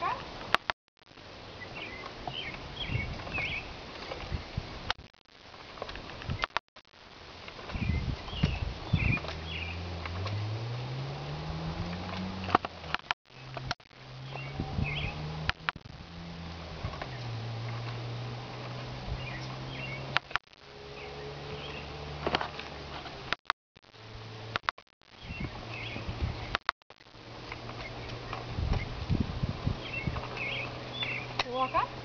Thank you. acá?